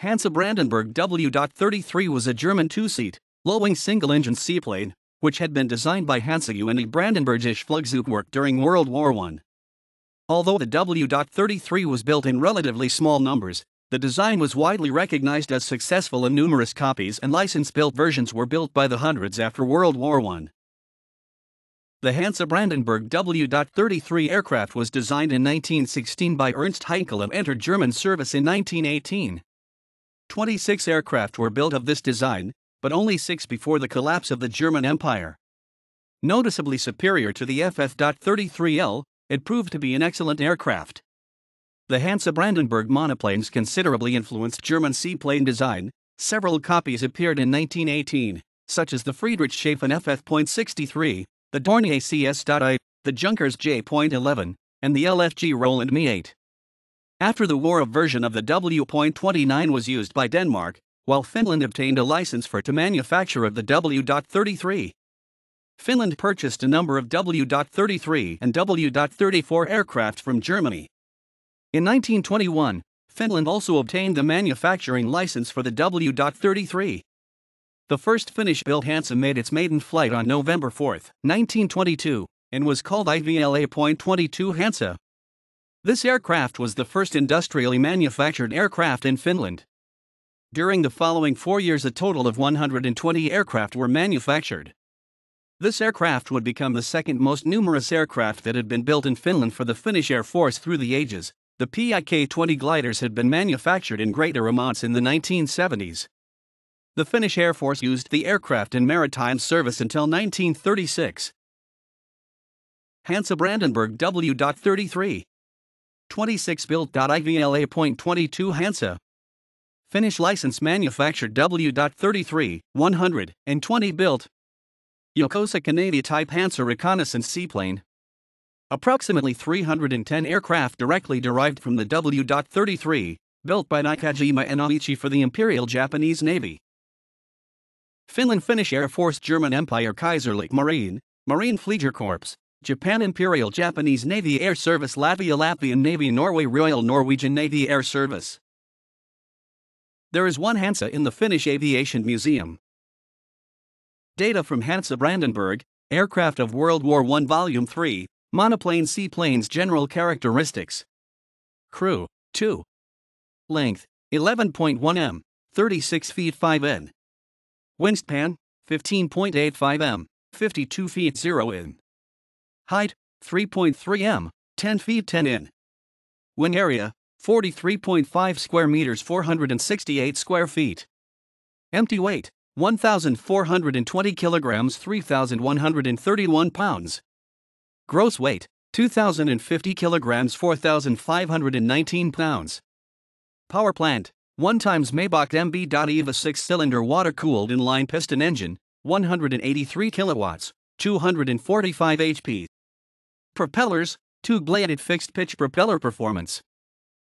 Hansa Brandenburg W.33 was a German two-seat, low-wing single-engine seaplane, which had been designed by Hansa und Brandenburgische Flugzeugwerk during World War I. Although the W.33 was built in relatively small numbers, the design was widely recognized as successful and numerous copies and license-built versions were built by the hundreds after World War I. The Hansa Brandenburg W.33 aircraft was designed in 1916 by Ernst Heinkel and entered German service in 1918. 26 aircraft were built of this design, but only six before the collapse of the German Empire. Noticeably superior to the FF.33L, it proved to be an excellent aircraft. The Hansa Brandenburg monoplanes considerably influenced German seaplane design. Several copies appeared in 1918, such as the Friedrichshafen FF.63, the Dornier CS.I, the Junkers J.11, and the LFG Roland Me 8. After the war, a version of the W.29 was used by Denmark, while Finland obtained a license for to manufacture of the W.33. Finland purchased a number of W.33 and W.34 aircraft from Germany. In 1921, Finland also obtained the manufacturing license for the W.33. The first Finnish built Hansa made its maiden flight on November 4, 1922, and was called IVLA.22 Hansa. This aircraft was the first industrially manufactured aircraft in Finland. During the following four years, a total of 120 aircraft were manufactured. This aircraft would become the second most numerous aircraft that had been built in Finland for the Finnish Air Force through the ages. The PIK 20 gliders had been manufactured in greater amounts in the 1970s. The Finnish Air Force used the aircraft in maritime service until 1936. Hansa Brandenburg W.33 26 built. IVLA.22 Hansa Finnish license manufactured W.33 120 built Yokosuka Canadian type Hansa reconnaissance seaplane Approximately 310 aircraft directly derived from the W.33 built by Nakajima and Aichi for the Imperial Japanese Navy. Finland Finnish Air Force German Empire Kaiserlich Marine, Marine Fliegerkorps, Japan Imperial Japanese Navy Air Service Latvia Latvian Navy Norway Royal Norwegian Navy Air Service. There is one Hansa in the Finnish Aviation Museum. Data from Hansa Brandenburg, Aircraft of World War I Volume 3, Monoplane Seaplanes General Characteristics. Crew, 2. Length, 11.1 m, 36 feet 5 n. Wingspan 15.85 m, 52 feet 0 in. Height 3.3 m, 10 feet 10 in. Wing area 43.5 square meters 468 square feet. Empty weight 1,420 kilograms 3,131 pounds. Gross weight 2,050 kilograms 4,519 pounds. Power plant 1 times Maybach MB.EVA 6-cylinder water-cooled inline piston engine, 183 kilowatts, 245 HP. Propellers, two-bladed fixed-pitch propeller performance.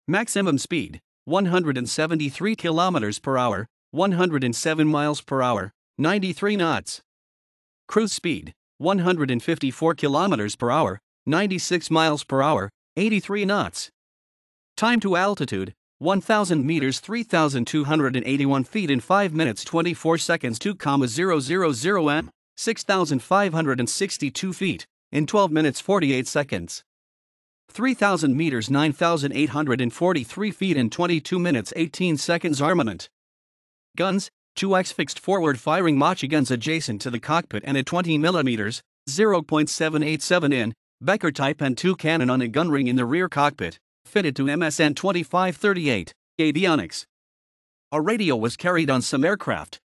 Maximum speed, 173 kilometers per hour, 107 miles per hour, 93 knots. Cruise speed, 154 kilometers per hour, 96 miles per hour, 83 knots. Time to altitude, 1,000 meters 3,281 feet in 5 minutes 24 seconds 2,000 m, 6,562 feet, in 12 minutes 48 seconds. 3,000 meters 9,843 feet in 22 minutes 18 seconds Armament. Guns, 2x fixed forward firing Machi guns adjacent to the cockpit and a 20 mm, 0.787 in, Becker type M2 cannon on a gun ring in the rear cockpit fitted to MSN 2538 avionics. A radio was carried on some aircraft,